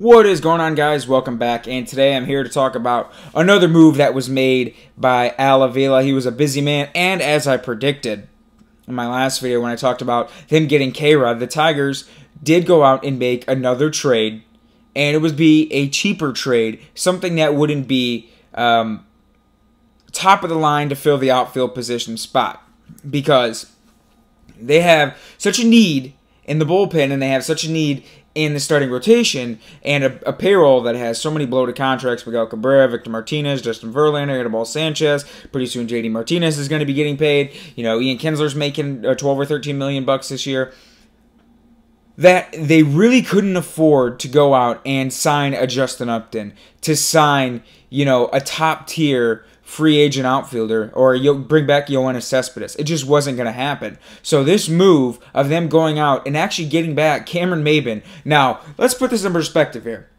What is going on, guys? Welcome back. And today I'm here to talk about another move that was made by Al Avila. He was a busy man, and as I predicted in my last video when I talked about him getting K-Rod, the Tigers did go out and make another trade, and it would be a cheaper trade, something that wouldn't be um, top of the line to fill the outfield position spot because they have such a need in the bullpen and they have such a need in the starting rotation and a, a, payroll that has so many bloated contracts. Miguel Cabrera, Victor Martinez, Justin Verlander, Anibal Sanchez. Pretty soon, JD Martinez is going to be getting paid. You know, Ian Kinsler's making uh, 12 or 13 million bucks this year. That they really couldn't afford to go out and sign a Justin Upton, to sign, you know, a top tier free agent outfielder or you'll bring back Yoenis Cespedes. It just wasn't going to happen. So this move of them going out and actually getting back Cameron Maybin. Now, let's put this in perspective here.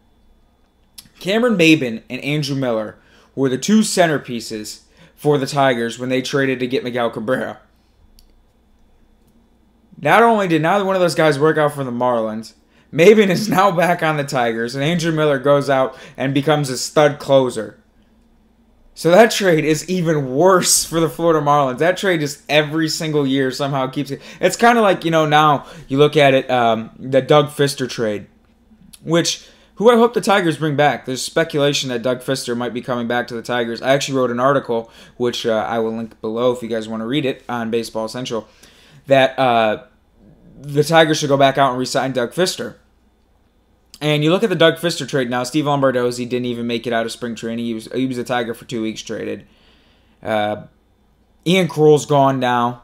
Cameron Maybin and Andrew Miller were the two centerpieces for the Tigers when they traded to get Miguel Cabrera. Not only did neither one of those guys work out for the Marlins, Maybin is now back on the Tigers, and Andrew Miller goes out and becomes a stud closer. So that trade is even worse for the Florida Marlins. That trade just every single year somehow keeps it. It's kind of like you know now you look at it um, the Doug Fister trade, which who I hope the Tigers bring back. There's speculation that Doug Fister might be coming back to the Tigers. I actually wrote an article which uh, I will link below if you guys want to read it on Baseball Essential that uh, the Tigers should go back out and resign Doug Fister. And you look at the Doug Fister trade now. Steve Lombardozzi didn't even make it out of spring training. He was he was a Tiger for two weeks traded. Uh, Ian Krol's gone now.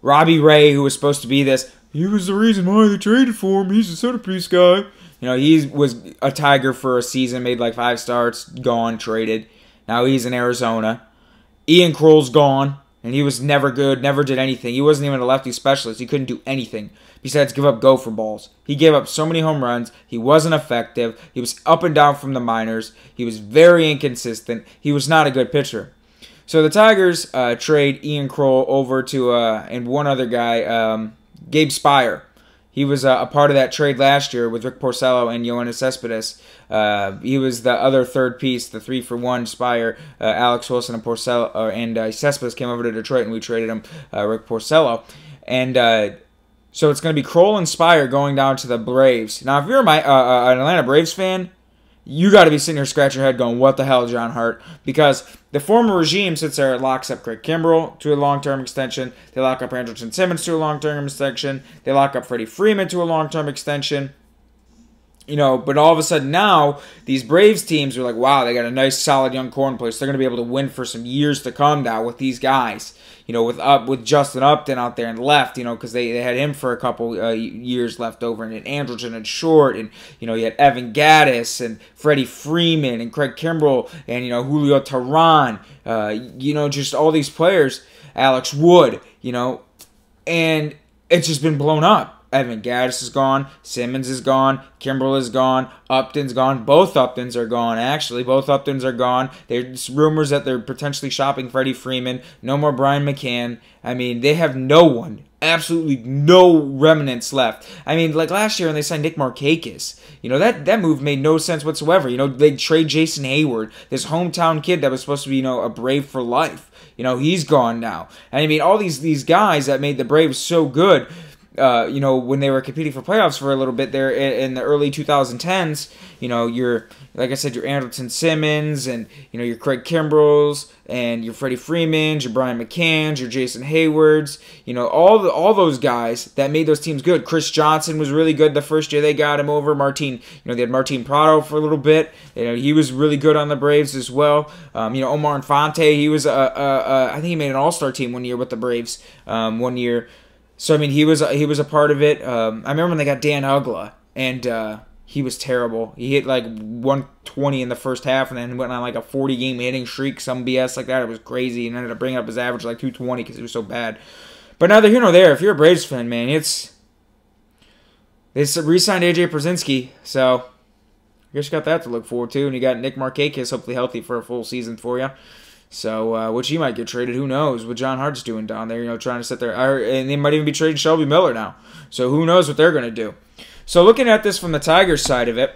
Robbie Ray, who was supposed to be this, he was the reason why they traded for him. He's a centerpiece guy. You know, he was a Tiger for a season, made like five starts, gone, traded. Now he's in Arizona. Ian Krol's gone. And he was never good, never did anything. He wasn't even a lefty specialist. He couldn't do anything besides give up gopher balls. He gave up so many home runs. He wasn't effective. He was up and down from the minors. He was very inconsistent. He was not a good pitcher. So the Tigers uh, trade Ian Krol over to, uh, and one other guy, um, Gabe Speier. He was uh, a part of that trade last year with Rick Porcello and Yoenis Cespedes. Uh, he was the other third piece, the three for one Speier. Uh, Alex Wilson and Porcello uh, and uh, Cespedes came over to Detroit, and we traded him uh, Rick Porcello. And so it's going to be Krol and Speier going down to the Braves. Now, if you're my, an Atlanta Braves fan, you got to be sitting here scratching your head going, what the hell, John Hart? Because the former regime sits there locks up Craig Kimbrel to a long-term extension. They lock up Andrelton Simmons to a long-term extension. They lock up Freddie Freeman to a long-term extension. You know, but all of a sudden now, these Braves teams are like, wow, they got a nice, solid young core in place. They're going to be able to win for some years to come now with these guys you know, with up with Justin Upton out there and left, you know, because they, they had him for a couple uh, years left over, and Andrelton and Short, and you know, you had Evan Gattis and Freddie Freeman and Craig Kimbrel and you know Julio Teheran, uh, you know, just all these players, Alex Wood, you know, and it's just been blown up. Evan Gattis is gone. Simmons is gone. Kimbrel is gone. Upton's gone. Both Uptons are gone, actually. Both Uptons are gone. There's rumors that they're potentially shopping Freddie Freeman. No more Brian McCann. I mean, they have no one. Absolutely no remnants left. I mean, like last year when they signed Nick Markakis, you know, that, that move made no sense whatsoever. You know, they trade Jason Heyward, this hometown kid that was supposed to be, you know, a Brave for life. You know, he's gone now. And I mean, all these, these guys that made the Braves so good uh, you know, when they were competing for playoffs for a little bit there in, in, the early 2010s, you know, you're, like I said, your Andrelton Simmons and, you know, your Craig Kimbrels and your Freddie Freemans, your Brian McCanns, your Jason Heywards, you know, all the, all those guys that made those teams good. Chris Johnson was really good the first year they got him over. Martin, you know, they had Martin Prado for a little bit. You know, he was really good on the Braves as well. Um, you know, Omar Infante, he was, a, a, a, I think he made an all-star team one year with the Braves um, one year. So I mean, he was he was a part of it. Um, I remember when they got Dan Uggla, and uh, he was terrible. He hit like 120 in the first half, and then went on like a 40 game hitting streak, some BS like that. It was crazy, and ended up bringing up his average like 220 because he was so bad. But neither here nor there. If you're a Braves fan, man, it's they re-signed AJ Pierzynski, so I guess you got that to look forward to, and you got Nick Markakis hopefully healthy for a full season for you. So, uh, which he might get traded. Who knows what John Hart's doing down there? You know, trying to sit there, and they might even be trading Shelby Miller now. So who knows what they're going to do? So looking at this from the Tigers side of it,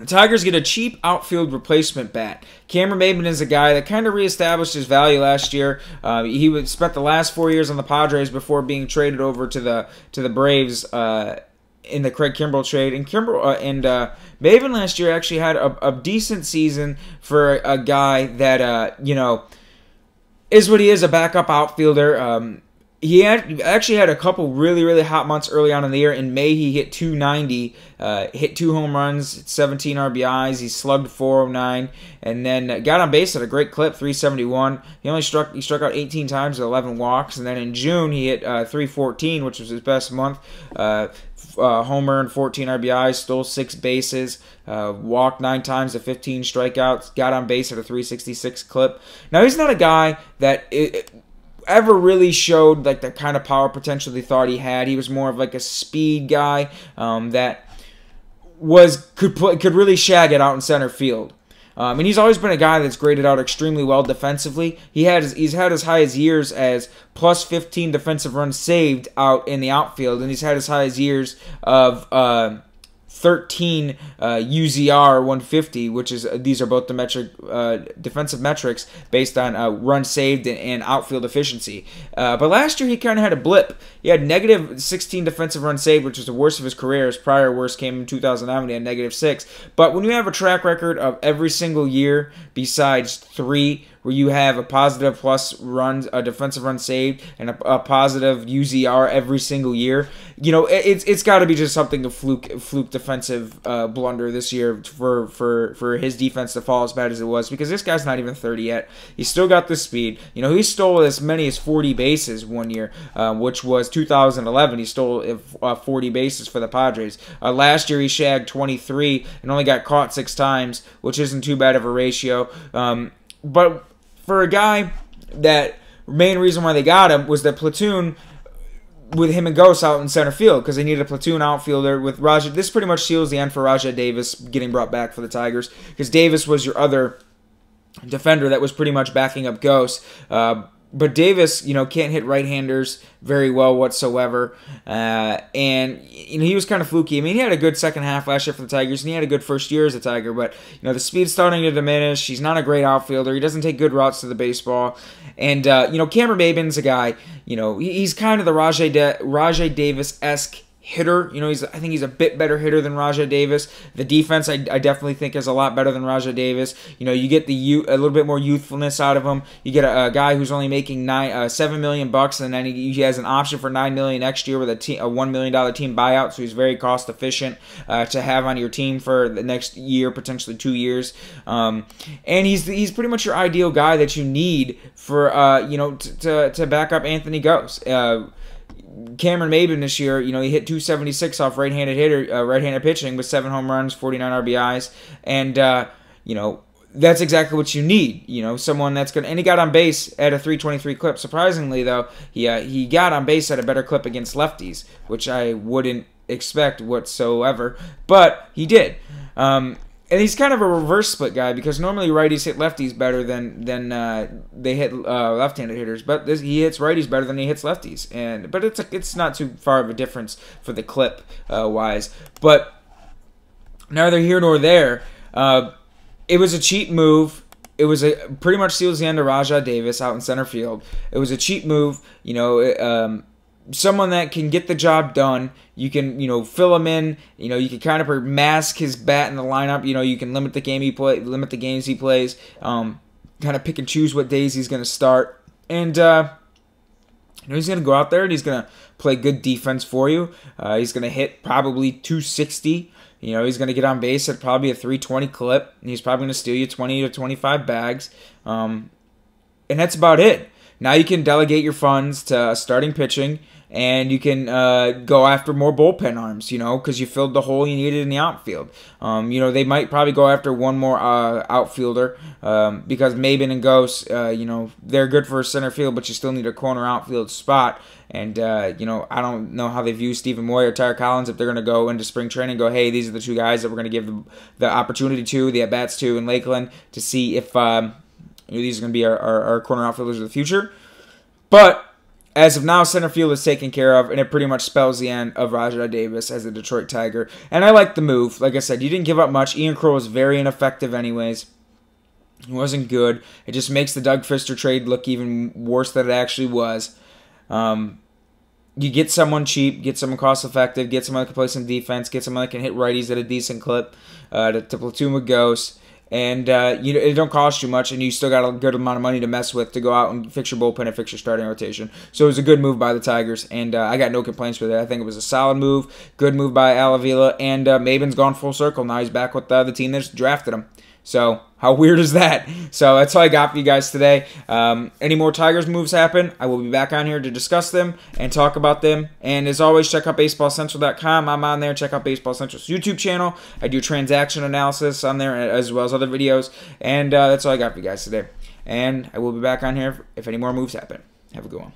The Tigers get a cheap outfield replacement bat. Cameron Maybin is a guy that kind of reestablished his value last year. Uh, he would, spent the last four years on the Padres before being traded over to the to the Braves uh, in the Craig Kimbrel trade. And Kimbrel uh, and uh, Maybin last year actually had a, a, decent season for a guy that uh, you know is what he is—a backup outfielder. Um, he had actually had a couple really really hot months early on in the year. In May, he hit 290, uh, hit two home runs, 17 RBIs. He slugged 409, and then got on base at a great clip, 371. He only struck he struck out 18 times, 11 walks, and then in June he hit uh, 314, which was his best month. Uh, uh, homer and 14 RBIs, stole six bases, uh, walked nine times to 15 strikeouts, got on base at a 366 clip. Now he's not a guy that it, ever really showed like the kind of power potential they thought he had. He was more of like a speed guy um, that was could put could really shag it out in center field. Um, and he's always been a guy that's graded out extremely well defensively. He had he's had as high as years as plus 15 defensive runs saved out in the outfield, and he's had as high as years of uh, 13 uh, UZR 150, which is these are both the metric uh, defensive metrics based on uh, run saved and, and, outfield efficiency. Uh, but last year he kind of had a blip. He had negative 16 defensive run saved, which was the worst of his career. His prior worst came in 2009 when he had negative six. But when you have a track record of every single year besides three where you have a positive plus runs, a defensive run saved, and a, a positive UZR every single year. You know, it, it's it's got to be just something a fluke fluke defensive uh, blunder this year for for for his defense to fall as bad as it was because this guy's not even 30 yet. He's still got the speed. You know, he stole as many as 40 bases one year, uh, which was 2011. He stole uh, 40 bases for the Padres. Uh, last year he shagged 23 and only got caught six times, which isn't too bad of a ratio. Um, but for a guy that main reason why they got him was that platoon with him and Gose out in center field because they needed a platoon outfielder with Rajai. This pretty much seals the end for Rajai Davis getting brought back for the Tigers because Davis was your other defender that was pretty much backing up Gose. Uh, but Davis, you know, can't hit right-handers very well whatsoever, uh, and you know he was kind of fluky. I mean, he had a good second half last year for the Tigers, and he had a good first year as a Tiger. But you know, the speed's starting to diminish. He's not a great outfielder. He doesn't take good routes to the baseball, and uh, you know, Cameron Maybin's a guy. You know, he's kind of the Rajay Rajai Davis esque hitter. You know, he's I think he's a bit better hitter than Rajai Davis. The defense, I, I definitely think, is a lot better than Rajai Davis. You know, you get the youth, a little bit more youthfulness out of him. You get a, a guy who's only making nine, uh, seven million bucks, and then he, he, has an option for nine million next year with a, team, a one million dollar team buyout. So he's very cost efficient uh, to have on your team for the next year, potentially two years. Um, and he's he's pretty much your ideal guy that you need for uh, you know to to back up Anthony Gose. Uh, Cameron Maybin this year, you know, he hit 276 off right-handed hitter, uh, right-handed pitching with seven home runs, 49 RBIs, and uh, you know that's exactly what you need. You know, someone that's going to, and he got on base at a 323 clip. Surprisingly, though, he uh, he got on base at a better clip against lefties, which I wouldn't expect whatsoever, but he did. Um, and he's kind of a reverse split guy because normally righties hit lefties better than than uh, they hit uh, left-handed hitters, but this, he hits righties better than he hits lefties. And but it's a, it's not too far of a difference for the clip uh, wise. But neither here nor there. Uh, it was a cheap move. It was a pretty much seals the end of Rajai Davis out in center field. It was a cheap move. You know, um, someone that can get the job done. You can, you know, fill him in. You know, you can kind of mask his bat in the lineup. You know, you can limit the game he play, limit the games he plays. Um, kind of pick and choose what days he's going to start, and uh, you know he's going to go out there and he's going to play good defense for you. Uh, he's going to hit probably 260. You know, he's going to get on base at probably a 320 clip. He's probably going to steal you 20 to 25 bags. Um, and that's about it. Now you can delegate your funds to starting pitching and you can uh, go after more bullpen arms, you know, because you filled the hole you needed in the outfield. Um, you know, they might probably go after one more uh, outfielder um, because Maybin and Gose, uh, you know, they're good for center field, but you still need a corner outfield spot. And, uh, you know, I don't know how they view Steven Moya or Tyler Collins if they're going to go into spring training go, hey, these are the two guys that we're going to give the, the opportunity to, the at-bats to in Lakeland to see if um, these are going to be our, our, our corner outfielders of the future. But as of now, center field is taken care of, and it pretty much spells the end of Rajai Davis as a Detroit Tiger. And I like the move. Like I said, you didn't give up much. Ian Krol was very ineffective, anyways. It wasn't good. It just makes the Doug Fister trade look even worse than it actually was. Um, you get someone cheap, get someone cost effective, get someone that can play some defense, get someone that can hit righties at a decent clip uh, to, to platoon with Gose. And uh, you know, it don't cost you much, and you still got a good amount of money to mess with to go out and fix your bullpen and fix your starting rotation. So it was a good move by the Tigers, and uh, I got no complaints with it. I think it was a solid move, good move by Al Avila, and uh, Maybin's gone full circle. Now he's back with the team that's drafted him. So how weird is that? So that's all I got for you guys today. Um, any more Tigers moves happen, I will be back on here to discuss them and talk about them. And as always, check out BaseballEssential.com. I'm on there. Check out Baseball Essential's YouTube channel. I do transaction analysis on there as well as other videos. And uh, that's all I got for you guys today. And I will be back on here if any more moves happen. Have a good one.